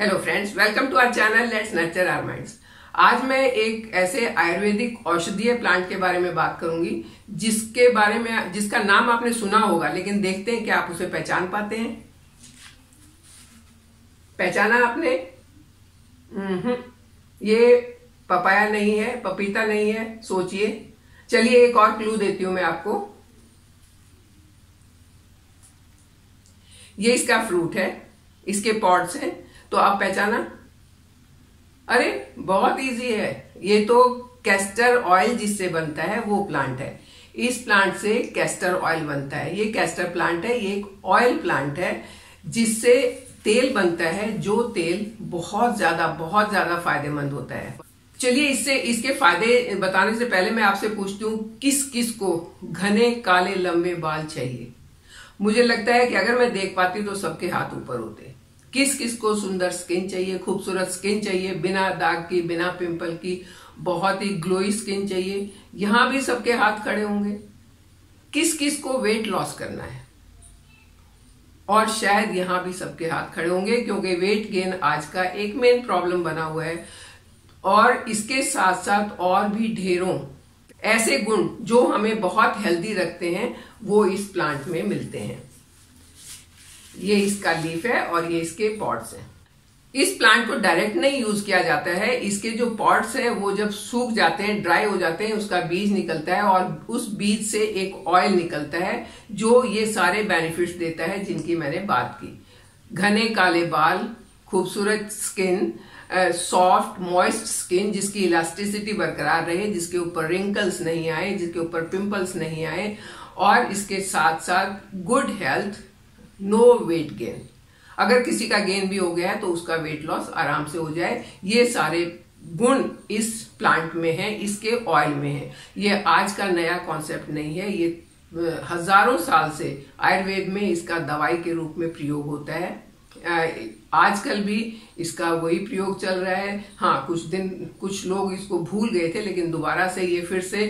Hello friends welcome to our channel let's nurture our minds आज मैं एक ऐसे आयुर्वेदिक औषधीय प्लांट के बारे में बात करूँगी, जिसके बारे में, जिसका नाम आपने सुना होगा, लेकिन देखते हैं कि आप उसे पहचान पाते हैं। पहचाना आपने? ये पपाया नहीं है, पपीता नहीं है, सोचिए। चलिए एक और क्लू देती हूँ मैं आपको। ये इसका फ्रूट है, इसके पॉड्स हैं। तो आप पहचाना? अरे, बहुत इजी है। ये तो कैस्टर ऑयल जिससे बनता है, वो प्लांट है। इस प्लांट से कैस्टर ऑयल बनता है। ये कैस्टर प्लांट है, ये एक ऑयल प्लांट है, जिससे तेल बनता है, जो तेल बहुत ज़्यादा बहुत ज़्यादा फ़ायदेमंद होता है। चलिए इससे, इसके फ़ायदे बताने से पहले मैं आपसे पूछती हूँ, किस किस को घने, काले, लंबे बाल चाहिए? मुझे लगता है कि अगर मैं देख पाती तो सबके हाथ ऊपर होते किस किस को सुंदर स्किन चाहिए, खूबसूरत स्किन चाहिए, बिना दाग की, बिना पिंपल की, बहुत ही ग्लोई स्किन चाहिए। यहाँ भी सबके हाथ खड़े होंगे। किस किस को वेट लॉस करना है? और शायद यहाँ भी सबके हाथ खड़े होंगे, क्योंकि वेट गेन आज का एक मेन प्रॉब्लम बना हुआ है। और इसके साथ साथ और भी ढेरों ऐसे गुण जो हमें बहुत हेल्दी रखते हैं, वो इस प्लांट में मिलते हैं। ये इसका लीफ है और ये इसके पॉट्स हैं। इस प्लांट को डायरेक्ट नहीं यूज़ किया जाता है। इसके जो पॉट्स हैं, वो जब सूख जाते हैं ड्राई हो जाते हैं, उसका बीज निकलता है और उस बीज से एक ऑयल निकलता है, जो ये सारे बेनिफिट्स देता है जिनकी मैंने बात की। घने काले बाल, खूबसूरत स्किन सॉफ्ट मॉइस्ट स्किन जिसकी इलास्टिसिटी बरकरार रहे, जिसके ऊपर रिंकल्स नहीं आए, जिसके ऊपर पिंपल्स नहीं आए, और इसके साथ साथ good health no weight gain अगर किसी का गेन भी हो गया है तो उसका वेट लॉस आराम से हो जाए। ये सारे गुण इस प्लांट में है, इसके ऑयल में है। ये आज का नया कॉन्सेप्ट नहीं है। ये हज़ारों साल से आयुर्वेद में इसका दवाई के रूप में प्रयोग होता है। आजकल भी इसका वही प्रयोग चल रहा है। हाँ कुछ दिन, कुछ लोग इसको भूल गए थे, लेकिन दोबारा से ये फिर से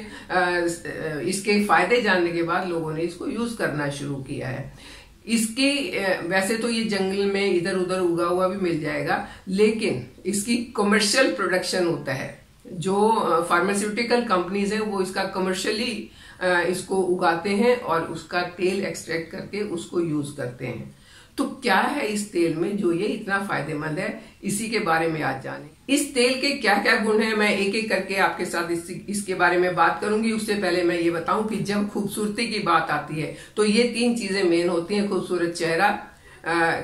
इसके फ़ायदे जानने के बाद लोगों ने इसको यूज़ करना शुरू किया है। इसकी वैसे तो ये जंगल में इधर उधर उगा हुआ भी मिल जाएगा, लेकिन इसकी कमर्शियल प्रोडक्शन होता है। जो फार्मास्यूटिकल कंपनीज़ हैं, वो इसका कमर्शियली इसको उगाते हैं और उसका तेल एक्सट्रैक्ट करके उसको यूज़ करते हैं। तो क्या है इस तेल में जो ये इतना फ़ायदेमंद है? इसी के बारे में आज जाने। इस तेल के क्या क्या गुण है? मैं एक एक करके आपके साथ इस, इसके बारे में बात करूँगी। उससे पहले मैं ये बताऊँ कि जब खूबसूरती की बात आती है तो ये तीन चीज़ें मेन होती हैं खूबसूरत चेहरा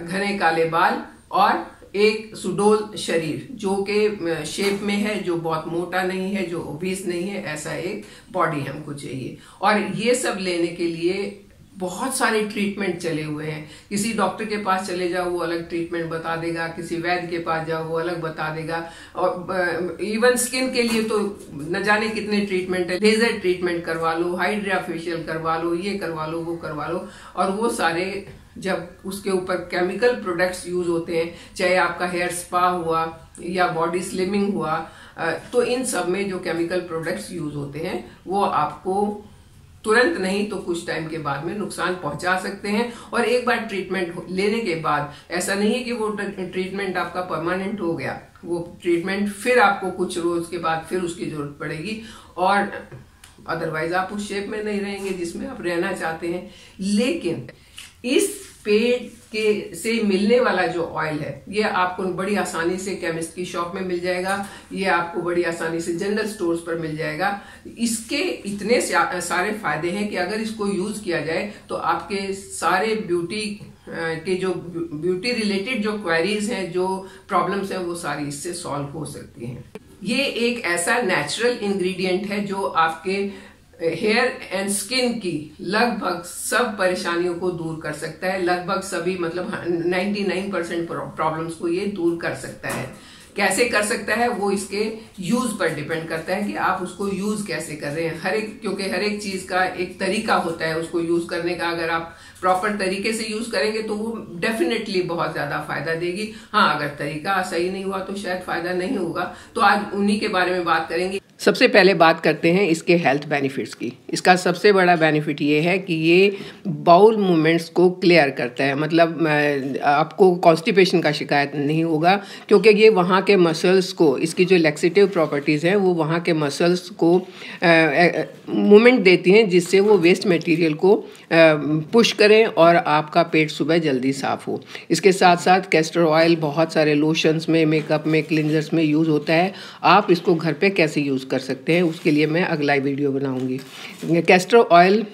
घने काले बाल और एक सुडोल शरीर जो के शेप में है जो बहुत मोटा नहीं है जो ओबीस नहीं है ऐसा एक बॉडी हमको चाहिए। और ये सब लेने के लिए बहुत सारे ट्रीटमेंट चले हुए हैं। किसी डॉक्टर के पास चले जाओ, वो अलग ट्रीटमेंट बता देगा। किसी वैद्य के पास जाओ, वो अलग बता देगा। और इवन स्किन के लिए तो न जाने कितने ट्रीटमेंट है। लेजर ट्रीटमेंट करवा लो हाइड्रिया फेशियल करवा लो, ये करवा लो, वो करवा लो। और वो सारे जब उसके ऊपर केमिकल प्रोडक्ट्स यूज़ होते हैं, चाहे आपका हेयर स्पा हुआ या बॉडी स्लिमिंग हुआ तो इन सब में जो केमिकल प्रोडक्ट्स यूज़ होते हैं, वो आपको तुरंत नहीं तो कुछ टाइम के बाद में नुकसान पहुँचा सकते हैं और एक बार ट्रीटमेंट लेने के बाद, ऐसा नहीं है कि वो ट्रीटमेंट आपका परमानेंट हो गया। वो ट्रीटमेंट फिर आपको कुछ रोज के बाद फिर उसकी ज़रूरत पड़ेगी और अदरवाइज़ आप उस शेप में नहीं रहेंगे जिसमें आप रहना चाहते हैं। लेकिन इस पेड़ के से मिलने वाला जो ऑयल है, ये आपको बड़ी आसानी से केमिस्ट की शॉप में मिल जाएगा, ये आपको बड़ी आसानी से जनरल स्टोर्स पर मिल जाएगा। इसके इतने सारे फ़ायदे हैं कि अगर इसको यूज़ किया जाए तो आपके सारे ब्यूटी के जो ब्यूटी रिलेटेड जो क्वेरीज हैं, जो प्रॉब्लम्स हैं, वो सारी इससे सॉल्व हो सकती हैं। ये एक ऐसा नेचुरल इंग्रेडिएंट है जो आपके हेयर एंड स्किन की लगभग सब परेशानियों को दूर कर सकता है। लगभग सभी मतलब 99 परसेंट प्रॉब्लम्स को ये दूर कर सकता है। कैसे कर सकता है? वो इसके यूज़ पर डिपेंड करता है कि आप उसको यूज़ कैसे कर रहे हैं। हर एक, क्योंकि हर एक चीज़ का एक तरीका होता है उसको यूज़ करने का। अगर आप प्रॉपर तरीके से यूज़ करेंगे तो वो डेफिनेटली बहुत ज़्यादा फ़ायदा देगी। हाँ अगर तरीका सही नहीं हुआ तो शायद फ़ायदा नहीं होगा। तो आज उन्हीं के बारे में बात करेंगे। सबसे पहले बात करते हैं इसके हेल्थ बेनिफिट्स की। इसका सबसे बड़ा बेनिफिट ये है कि ये बाउल मूवमेंट्स को क्लियर करता है। मतलब आपको कॉन्स्टिपेशन का शिकायत नहीं होगा, क्योंकि ये वहाँ के मसल्स को, इसकी जो लेक्सिटिव प्रॉपर्टीज़ हैं, वो वहाँ के मसल्स को मूवमेंट देती हैं, जिससे वो वेस्ट मटेरियल को पुश करें और आपका पेट सुबह जल्दी साफ़ हो। इसके साथ साथ कैस्टर ऑयल बहुत सारे लोशंस में मेकअप में क्लिनजर्स में यूज़ होता है। आप इसको घर पर कैसे यूज़ कर सकते हैं, उसके लिए मैं अगला वीडियो बनाऊँगी। कैस्टर ऑयल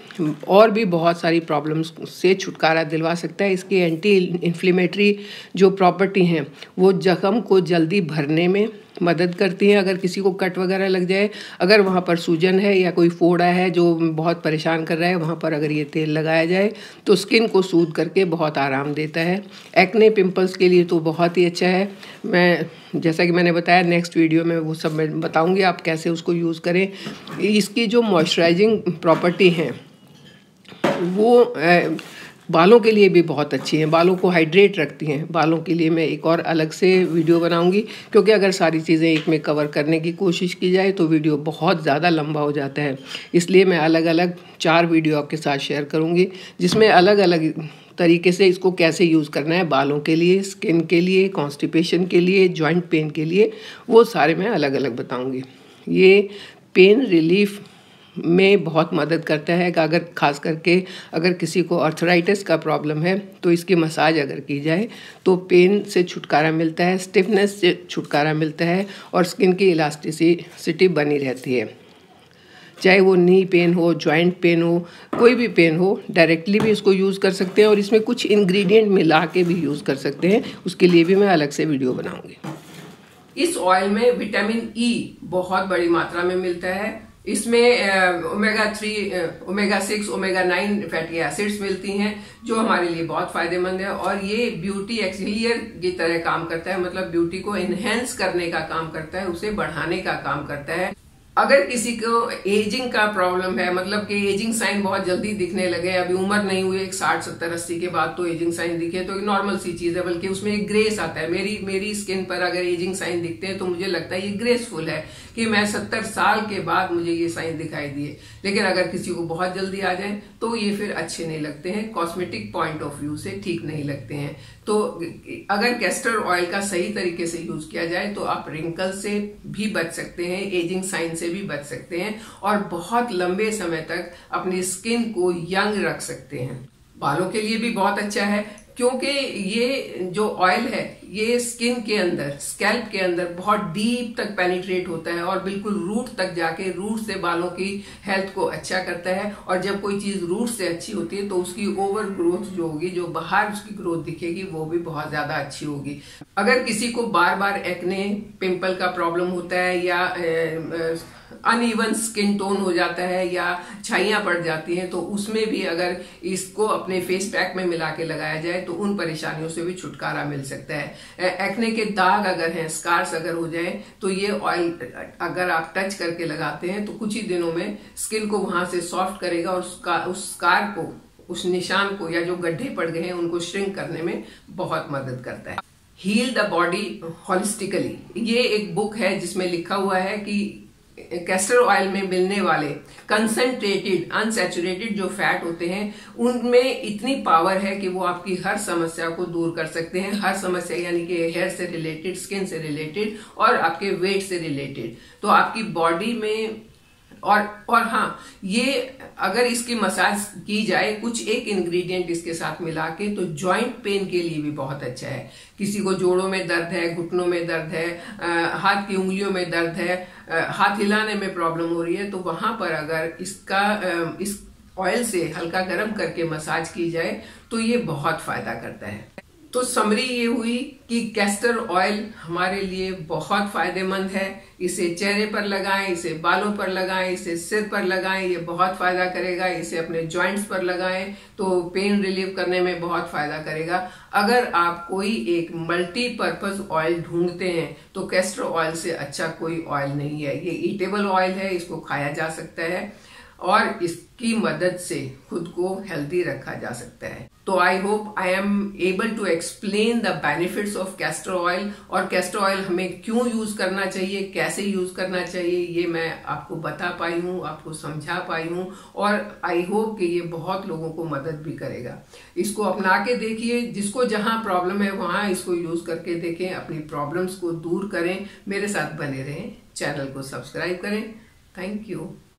और भी बहुत सारी प्रॉब्लम्स से छुटकारा दिलवा सकता है। इसकी एंटी इन्फ्लेमेटरी जो प्रॉपर्टी हैं, वो जख्म को जल्दी भरने में मदद करती हैं, अगर किसी को कट वगैरह लग जाए, अगर वहाँ पर सूजन है या कोई फोड़ा है जो बहुत परेशान कर रहा है, वहाँ पर अगर ये तेल लगाया जाए तो स्किन को सूद करके बहुत आराम देता है। एक्ने पिंपल्स के लिए तो बहुत ही अच्छा है। मैं, जैसा कि मैंने बताया, नेक्स्ट वीडियो में वो सब मैं बताऊँगी, आप कैसे उसको यूज़ करें। इसकी जो मॉइस्चराइजिंग प्रॉपर्टी हैं, वो बालों के लिए भी बहुत अच्छी हैं, बालों को हाइड्रेट रखती हैं। बालों के लिए मैं एक और अलग से वीडियो बनाऊँगी, क्योंकि अगर सारी चीज़ें एक में कवर करने की कोशिश की जाए तो वीडियो बहुत ज़्यादा लंबा हो जाता है। इसलिए मैं अलग अलग चार वीडियो आपके साथ शेयर करूँगी, जिसमें अलग अलग तरीके से इसको कैसे यूज़ करना है, बालों के लिए स्किन के लिए कॉन्स्टिपेशन के लिए जॉइंट पेन के लिए, वो सारे मैं अलग अलग बताऊँगी। ये पेन रिलीफ में बहुत मदद करता है। कि अगर खास करके अगर किसी को अर्थराइटिस का प्रॉब्लम है तो इसकी मसाज अगर की जाए तो पेन से छुटकारा मिलता है स्टिफनेस से छुटकारा मिलता है और स्किन की इलास्टिसिटी बनी रहती है। चाहे वो नी पेन हो जॉइंट पेन हो, कोई भी पेन हो डायरेक्टली भी इसको यूज़ कर सकते हैं और इसमें कुछ इंग्रेडिएंट मिला के भी यूज़ कर सकते हैं। उसके लिए भी मैं अलग से वीडियो बनाऊँगी। इस ऑयल में विटामिन ई e बहुत बड़ी मात्रा में मिलता है। इसमें omega three omega six omega nine fatty acids मिलती हैं, जो हमारे लिए बहुत फ़ायदेमंद है। और ये ब्यूटी एक्सिलियर की तरह काम करता है मतलब ब्यूटी को एनहेंस करने का काम करता है, उसे बढ़ाने का काम करता है। अगर किसी को एजिंग का प्रॉब्लम है मतलब कि एजिंग साइन बहुत जल्दी दिखने लगे, अभी उम्र नहीं हुई, एक साठ, सत्तर, अस्सी के बाद तो एजिंग साइन दिखे तो एक नॉर्मल सी चीज़ है, बल्कि उसमें एक ग्रेस आता है। मेरी मेरी स्किन पर अगर एजिंग साइन दिखते हैं तो मुझे लगता है ये ग्रेसफुल है कि मैं सत्तर साल के बाद मुझे ये साइन दिखाई दिए। लेकिन अगर किसी को बहुत जल्दी आ जाए तो ये फिर अच्छे नहीं लगते हैं कॉस्मेटिक पॉइंट ऑफ़ व्यू से ठीक नहीं लगते हैं। तो अगर कैस्टर ऑयल का सही तरीके से यूज़ किया जाए तो आप रिंकल से भी बच सकते हैं एजिंग साइन से भी बच सकते हैं और बहुत लंबे समय तक अपनी स्किन को यंग रख सकते हैं। बालों के लिए भी बहुत अच्छा है, क्योंकि ये जो ऑयल है ये स्किन के अंदर स्कैल्प के अंदर बहुत डीप तक पेनिट्रेट होता है और बिल्कुल रूट तक जाके रूट से बालों की हेल्थ को अच्छा करता है और जब कोई चीज़ रूट से अच्छी होती है तो उसकी ओवर ग्रोथ जो होगी, जो बाहर उसकी ग्रोथ दिखेगी, वो भी बहुत ज़्यादा अच्छी होगी। अगर किसी को बार बार एक्ने पिंपल का प्रॉब्लम होता है या अनइवन स्किन टोन हो जाता है या छाइयाँ पड़ जाती हैं तो उसमें भी अगर इसको अपने फेस पैक में मिला के लगाया जाए तो उन परेशानियों से भी छुटकारा मिल सकता है। एक्ने के दाग अगर हैं स्कार्स अगर हो जाए तो ये ऑयल अगर आप टच करके लगाते हैं तो कुछ ही दिनों में स्किन को वहाँ से सॉफ्ट करेगा और उस स्कार को, उस निशान को या जो गड्ढे पड़ गए हैं, उनको श्रिंक करने में बहुत मदद करता है। हील द बॉडी होलिस्टिकली ये एक बुक है जिसमें लिखा हुआ है कि कैस्टर ऑयल में मिलने वाले कंसंट्रेटेड अनसेचुरेटेड जो फैट होते हैं, उनमें इतनी पावर है कि वो आपकी हर समस्या को दूर कर सकते हैं। हर समस्या यानी कि हेयर से रिलेटेड स्किन से रिलेटेड और आपके वेट से रिलेटेड तो आपकी बॉडी में और और हाँ ये अगर इसकी मसाज की जाए, कुछ एक इंग्रेडिएंट इसके साथ मिला के तो जॉइंट पेन के लिए भी बहुत अच्छा है। किसी को जोड़ों में दर्द है, घुटनों में दर्द है हाथ की उंगलियों में दर्द है हाथ हिलाने में प्रॉब्लम हो रही है तो वहाँ पर अगर इसका इस ऑयल से हल्का गर्म करके मसाज की जाए तो ये बहुत फ़ायदा करता है। तो समरी ये हुई कि कैस्टर ऑयल हमारे लिए बहुत फ़ायदेमंद है। इसे चेहरे पर लगाएँ, इसे बालों पर लगाएँ, इसे सिर पर लगाएँ, ये बहुत फ़ायदा करेगा। इसे अपने जॉइंट्स पर लगाएँ तो पेन रिलीव करने में बहुत फ़ायदा करेगा। अगर आप कोई एक मल्टीपर्पज ऑयल ढूंढते हैं तो कैस्टर ऑयल से अच्छा कोई ऑयल नहीं है। ये ईटेबल ऑयल है, इसको खाया जा सकता है। और इसकी मदद से खुद को हेल्दी रखा जा सकता है। तो I hope I am able to explain the benefits of castor oil और कैस्टर ऑयल हमें क्यों यूज़ करना चाहिए, कैसे यूज़ करना चाहिए, ये मैं आपको बता पाई हूँ, आपको समझा पाई हूँ और आई होप कि ये बहुत लोगों को मदद भी करेगा। इसको अपना के देखिए, जिसको जहाँ प्रॉब्लम है वहाँ इसको यूज़ करके देखें, अपनी प्रॉब्लम्स को दूर करें, मेरे साथ बने रहें चैनल को सब्सक्राइब करें। Thank you